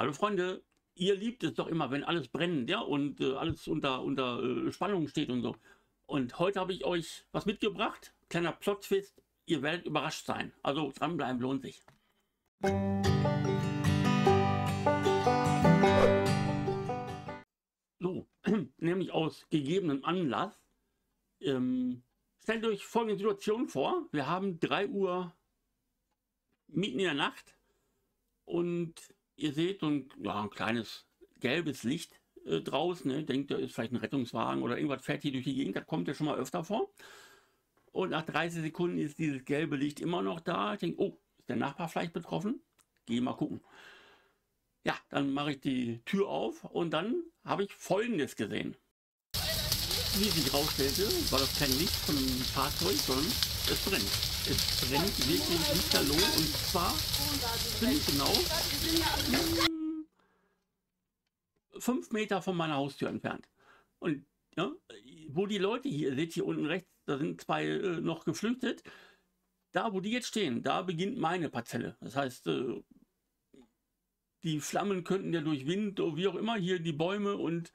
Hallo Freunde, ihr liebt es doch immer, wenn alles brennt, ja, und äh, alles unter, unter äh, Spannung steht und so. Und heute habe ich euch was mitgebracht, kleiner Plot-Twist, ihr werdet überrascht sein. Also dranbleiben lohnt sich. So, nämlich aus gegebenem Anlass. Ähm, stellt euch folgende Situation vor. Wir haben 3 Uhr mitten in der Nacht und ihr seht so ein, ja, ein kleines gelbes Licht äh, draußen. Ne? Denkt, da ist vielleicht ein Rettungswagen oder irgendwas fährt hier durch die Gegend. Das kommt ja schon mal öfter vor. Und nach 30 Sekunden ist dieses gelbe Licht immer noch da. Ich denke, oh, ist der Nachbar vielleicht betroffen? Geh mal gucken. Ja, dann mache ich die Tür auf und dann habe ich Folgendes gesehen. Wie sich herausstellte, war das kein Licht von einem Fahrzeug, sondern es brennt. Es brennt wirklich lichterloh und zwar ziemlich genau hm, fünf Meter von meiner Haustür entfernt. Und ja, wo die Leute hier, seht hier unten rechts, da sind zwei äh, noch geflüchtet. Da, wo die jetzt stehen, da beginnt meine Parzelle. Das heißt, äh, die Flammen könnten ja durch Wind, wie auch immer, hier die Bäume und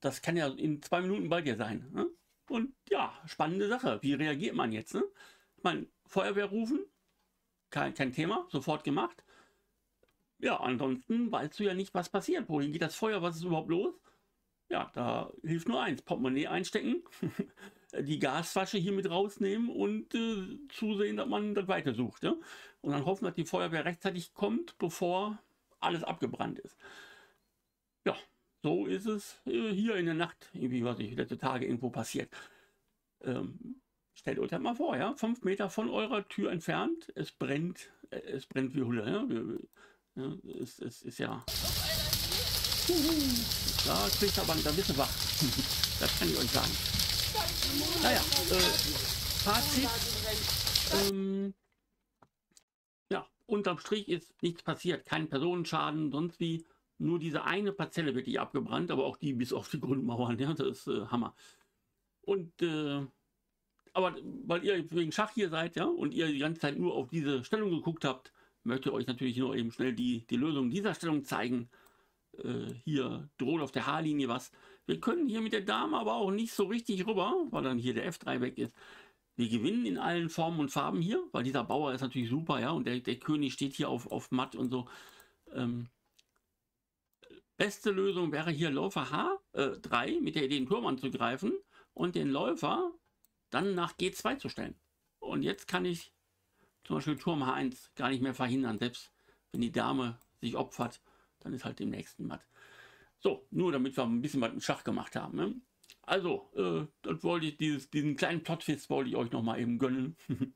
das kann ja in zwei Minuten bei dir sein. Ne? Und ja, spannende Sache. Wie reagiert man jetzt? Ne? Ich meine, Feuerwehr rufen, kein, kein Thema, sofort gemacht. Ja, ansonsten weißt du ja nicht, was passiert. Wohin geht das Feuer? Was ist überhaupt los? Ja, da hilft nur eins: Portemonnaie einstecken, die Gasflasche hier mit rausnehmen und äh, zusehen, dass man das weitersucht. Ja? Und dann hoffen, dass die Feuerwehr rechtzeitig kommt, bevor alles abgebrannt ist. Ja, so ist es äh, hier in der Nacht, irgendwie, was ich, letzte Tage irgendwo passiert. Ähm, stellt euch das mal vor, ja, fünf Meter von eurer Tür entfernt, es brennt, äh, es brennt wie Hulle, ja, ja es, es ist ja... Da kriegt aber da bist du wach. das kann ich euch sagen. Naja, äh, Fazit. Ähm, ja, unterm Strich ist nichts passiert. Kein Personenschaden, sonst wie. Nur diese eine Parzelle wird die abgebrannt, aber auch die bis auf die Grundmauern. Ja, das ist äh, Hammer. Und äh, aber weil ihr wegen Schach hier seid, ja, und ihr die ganze Zeit nur auf diese Stellung geguckt habt, möchte ich euch natürlich nur eben schnell die, die Lösung dieser Stellung zeigen. Äh, hier droht auf der H-Linie was. Wir können hier mit der Dame aber auch nicht so richtig rüber, weil dann hier der F3 weg ist. Wir gewinnen in allen Formen und Farben hier, weil dieser Bauer ist natürlich super, ja, und der, der König steht hier auf, auf matt und so. Ähm, Beste Lösung wäre hier Läufer H3 äh, mit der Idee, den Turm anzugreifen und den Läufer dann nach G2 zu stellen. Und jetzt kann ich zum Beispiel Turm H1 gar nicht mehr verhindern, selbst wenn die Dame sich opfert, dann ist halt dem nächsten matt. So, nur damit wir ein bisschen was im Schach gemacht haben. Ne? Also, äh, das wollte ich, dieses, diesen kleinen Plotfist wollte ich euch nochmal eben gönnen.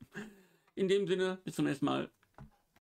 In dem Sinne, bis zum nächsten Mal.